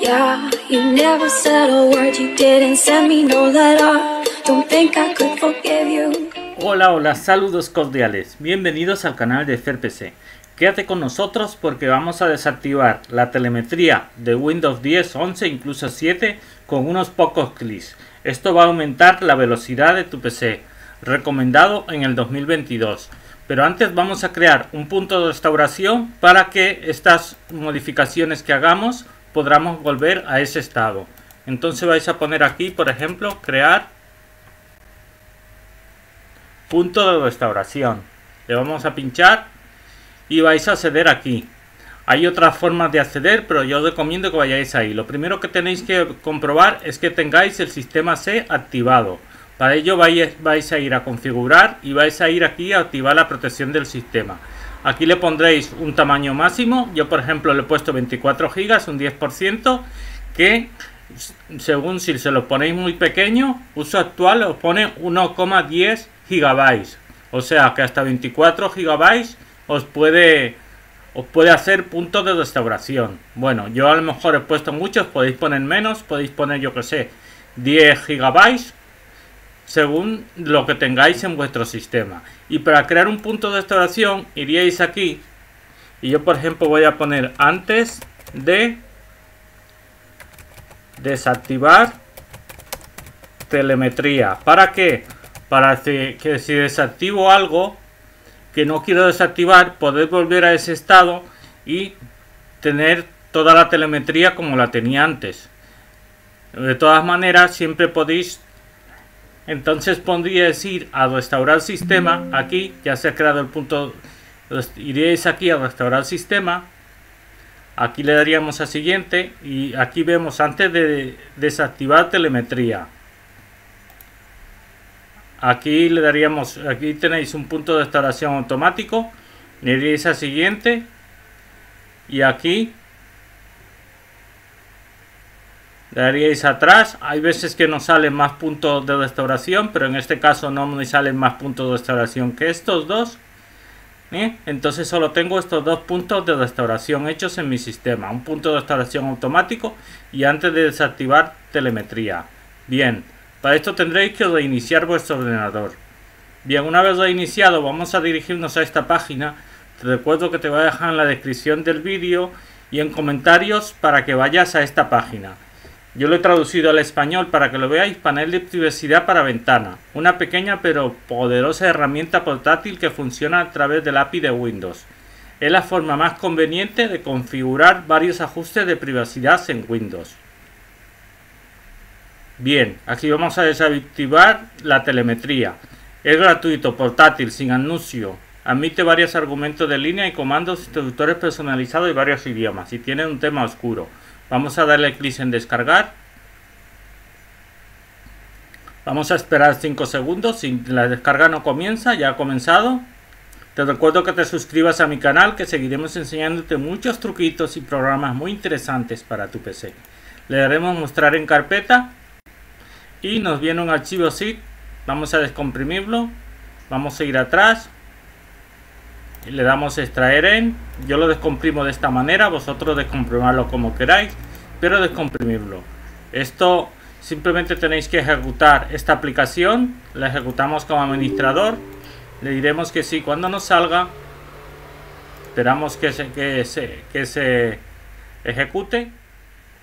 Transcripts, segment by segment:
Yeah, you never said a word, you didn't send me no letter. Don't think I could forgive you. Hola, hola, saludos cordiales. Bienvenidos al canal de FerPC. Quédate con nosotros porque vamos a desactivar la telemetría de Windows 10, 11 incluso 7 con unos pocos clics. Esto va a aumentar la velocidad de tu PC, recomendado en el 2022. Pero antes vamos a crear un punto de restauración para que estas modificaciones que hagamos podamos volver a ese estado. Entonces vais a poner aquí, por ejemplo, crear punto de restauración. Le vamos a pinchar y vais a acceder aquí. Hay otras formas de acceder, pero yo os recomiendo que vayáis ahí. Lo primero que tenéis que comprobar es que tengáis el sistema C activado. Para ello vais, a ir a configurar y vais a ir aquí a activar la protección del sistema. Aquí le pondréis un tamaño máximo. Yo por ejemplo le he puesto 24 GB, un 10%, que según si se lo ponéis muy pequeño, uso actual os pone 1,10 GB. O sea que hasta 24 GB os puede, os puede hacer puntos de restauración. Bueno, yo a lo mejor he puesto muchos, podéis poner menos, podéis poner yo que sé, 10 GB según lo que tengáis en vuestro sistema. Y para crear un punto de restauración iríais aquí y yo por ejemplo voy a poner antes de desactivar telemetría. ¿Para qué? Para que si desactivo algo que no quiero desactivar, poder volver a ese estado y tener toda la telemetría como la tenía antes. De todas maneras, siempre podéis entonces pondríais ir a restaurar sistema. Aquí ya se ha creado el punto. Iríais aquí a restaurar sistema. Aquí le daríamos a siguiente. Y aquí vemos antes de desactivar telemetría. Aquí le daríamos. Aquí tenéis un punto de restauración automático. Le iríais a siguiente. Y aquí daríais atrás. Hay veces que nos salen más puntos de restauración, pero en este caso no me salen más puntos de restauración que estos dos. ¿eh? Entonces solo tengo estos dos puntos de restauración hechos en mi sistema. Un punto de restauración automático y antes de desactivar telemetría. Bien, para esto tendréis que reiniciar vuestro ordenador. Bien, una vez reiniciado vamos a dirigirnos a esta página. Te recuerdo que te voy a dejar en la descripción del vídeo y en comentarios para que vayas a esta página. Yo lo he traducido al español para que lo veáis, panel de privacidad para ventana, una pequeña pero poderosa herramienta portátil que funciona a través del API de Windows. Es la forma más conveniente de configurar varios ajustes de privacidad en Windows. Bien, aquí vamos a desactivar la telemetría. Es gratuito, portátil, sin anuncio. Admite varios argumentos de línea y comandos introductores personalizados y varios idiomas. Y tiene un tema oscuro. Vamos a darle clic en descargar. Vamos a esperar 5 segundos. Si la descarga no comienza, ya ha comenzado. Te recuerdo que te suscribas a mi canal que seguiremos enseñándote muchos truquitos y programas muy interesantes para tu PC. Le daremos mostrar en carpeta y nos viene un archivo zip. Vamos a descomprimirlo. Vamos a ir atrás le damos extraer en yo lo descomprimo de esta manera vosotros descomprimarlo como queráis pero descomprimirlo. Esto simplemente tenéis que ejecutar esta aplicación la ejecutamos como administrador le diremos que sí cuando nos salga esperamos que se, que se, que se ejecute.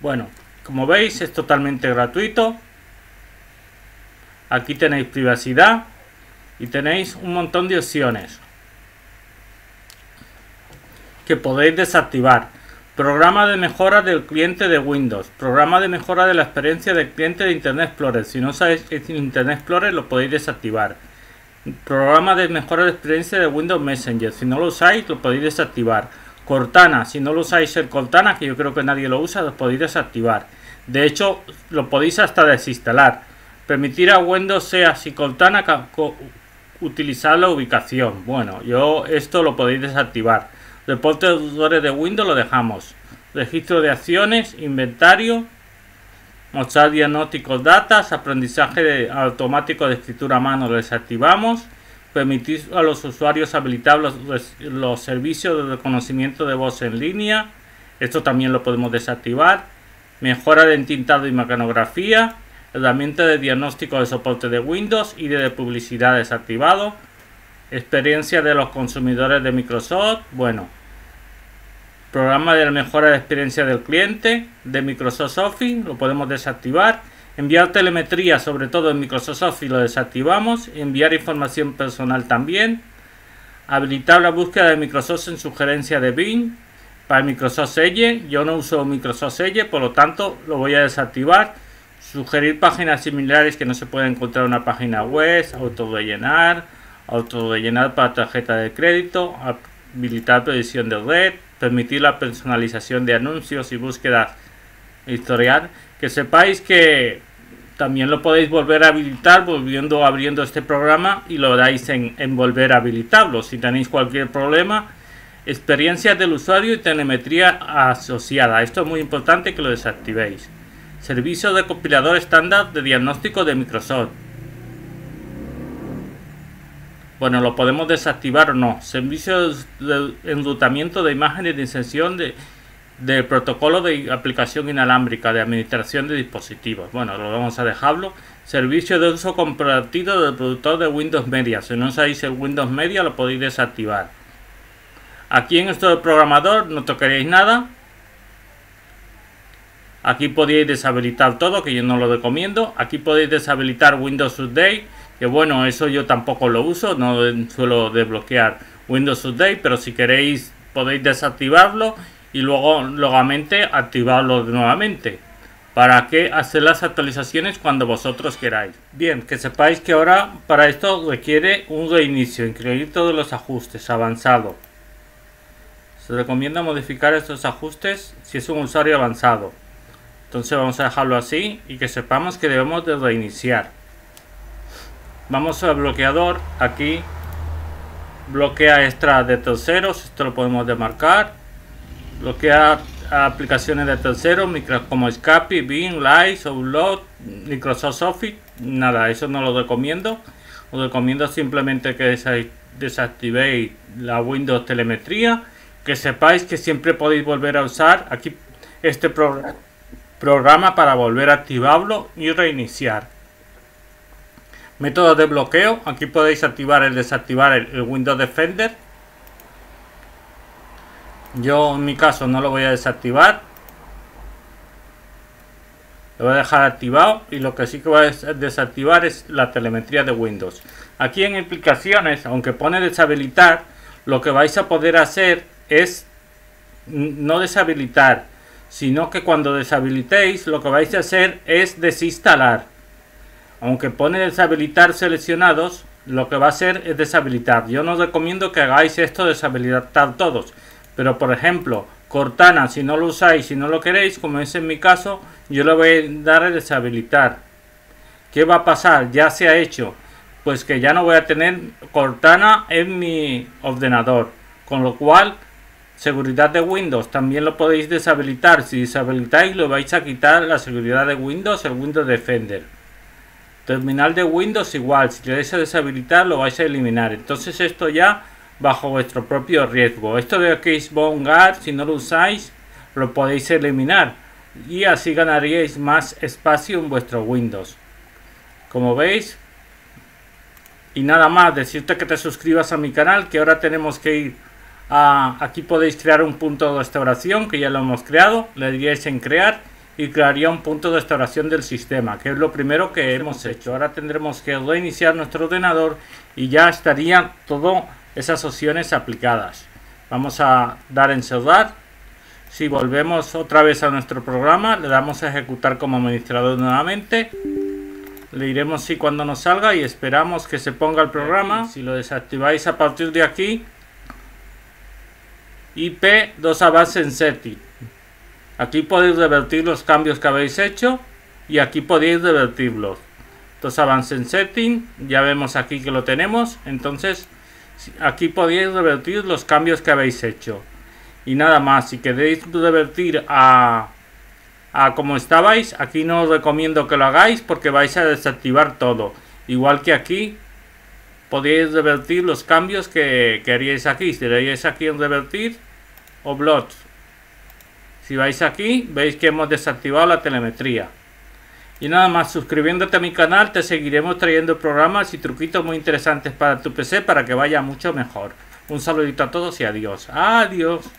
Bueno como veis es totalmente gratuito. Aquí tenéis privacidad y tenéis un montón de opciones que podéis desactivar. Programa de mejora del cliente de Windows. Programa de mejora de la experiencia del cliente de Internet Explorer. Si no sabéis Internet Explorer lo podéis desactivar. Programa de mejora de experiencia de Windows Messenger. Si no lo usáis lo podéis desactivar. Cortana. Si no lo usáis el Cortana, que yo creo que nadie lo usa, lo podéis desactivar. De hecho, lo podéis hasta desinstalar. Permitir a Windows sea si Cortana utilizar la ubicación. Bueno, yo esto lo podéis desactivar. Reporte de usuarios de Windows lo dejamos. Registro de acciones, inventario, mostrar diagnósticos datas, aprendizaje automático de escritura a mano lo desactivamos. Permitir a los usuarios habilitar los, los servicios de reconocimiento de voz en línea. Esto también lo podemos desactivar. mejora de entintado y mecanografía, herramienta de diagnóstico de soporte de Windows y de publicidad desactivado, experiencia de los consumidores de Microsoft, bueno, programa de mejora de experiencia del cliente de Microsoft Office, lo podemos desactivar, enviar telemetría sobre todo en Microsoft Office lo desactivamos, enviar información personal también, habilitar la búsqueda de Microsoft en sugerencia de Bing, para Microsoft Edge, yo no uso Microsoft Edge, por lo tanto lo voy a desactivar, sugerir páginas similares que no se puede encontrar en una página web, auto rellenar, auto rellenar para tarjeta de crédito, habilitar predicción de red, permitir la personalización de anuncios y búsqueda historial. Que sepáis que también lo podéis volver a habilitar volviendo abriendo este programa y lo dais en, volver a habilitarlo. Si tenéis cualquier problema, experiencia del usuario y telemetría asociada. Esto es muy importante que lo desactivéis. Servicio de compilador estándar de diagnóstico de Microsoft. Bueno, lo podemos desactivar o no. Servicio de enrutamiento de imágenes de inserción de, de protocolo de aplicación inalámbrica de administración de dispositivos. Bueno, lo vamos a dejarlo. Servicio de uso compartido del productor de Windows Media. Si no sabéis el Windows Media, lo podéis desactivar. Aquí en esto del programador no tocaréis nada. Aquí podéis deshabilitar todo, que yo no lo recomiendo. Aquí podéis deshabilitar Windows Update que bueno, eso yo tampoco lo uso, no suelo desbloquear Windows Update, pero si queréis podéis desactivarlo y luego nuevamente activarlo nuevamente para que hacer las actualizaciones cuando vosotros queráis. Bien, que sepáis que ahora para esto requiere un reinicio, incluir todos los ajustes avanzado. Se recomienda modificar estos ajustes si es un usuario avanzado. Entonces vamos a dejarlo así y que sepamos que debemos de reiniciar. Vamos al bloqueador. Aquí bloquea extra de terceros. Esto lo podemos demarcar. Bloquea aplicaciones de terceros como Escape, Bing, Live, Upload, Microsoft Office. Nada, eso no lo recomiendo. Os recomiendo simplemente que desactivéis la Windows Telemetría. Que sepáis que siempre podéis volver a usar aquí este programa para volver a activarlo y reiniciar. Método de bloqueo. Aquí podéis activar el desactivar el, Windows Defender. Yo en mi caso no lo voy a desactivar. Lo voy a dejar activado y lo que sí que voy a desactivar es la telemetría de Windows. Aquí en aplicaciones, aunque pone deshabilitar, lo que vais a poder hacer es no deshabilitar, sino que cuando deshabilitéis lo que vais a hacer es desinstalar aunque pone deshabilitar seleccionados, lo que va a hacer es deshabilitar. Yo no recomiendo que hagáis esto deshabilitar todos. Pero por ejemplo, Cortana, si no lo usáis, si no lo queréis, como es en mi caso, yo le voy a dar a deshabilitar. ¿Qué va a pasar? Ya se ha hecho. Pues que ya no voy a tener Cortana en mi ordenador. Con lo cual, seguridad de Windows también lo podéis deshabilitar. Si deshabilitáis, lo vais a quitar la seguridad de Windows, el Windows Defender. Terminal de Windows igual, si queréis deshabilitar lo vais a eliminar. Entonces esto ya bajo vuestro propio riesgo. Esto de Casebound Guard, si no lo usáis, lo podéis eliminar. Y así ganaríais más espacio en vuestro Windows. Como veis. Y nada más, decirte que te suscribas a mi canal, que ahora tenemos que ir a... Aquí podéis crear un punto de restauración, que ya lo hemos creado. Le diríais en crear y crearía un punto de restauración del sistema, que es lo primero que hemos hecho. Ahora tendremos que reiniciar nuestro ordenador y ya estarían todas esas opciones aplicadas. Vamos a dar en cerrar. Si volvemos otra vez a nuestro programa, le damos a ejecutar como administrador nuevamente. Le diremos sí cuando nos salga y esperamos que se ponga el programa. Si lo desactiváis a partir de aquí, IP 2 avance en setting Aquí podéis revertir los cambios que habéis hecho y aquí podéis revertirlos. Entonces avance en setting, ya vemos aquí que lo tenemos. Entonces aquí podéis revertir los cambios que habéis hecho. Y nada más, si queréis revertir a, a como estabais, aquí no os recomiendo que lo hagáis porque vais a desactivar todo. Igual que aquí, podéis revertir los cambios que, que haríais aquí. Si le aquí en revertir o blots Si vais aquí, veis que hemos desactivado la telemetría. Y nada más, suscribiéndote a mi canal te seguiremos trayendo programas y truquitos muy interesantes para tu PC para que vaya mucho mejor. Un saludito a todos y adiós. Adiós.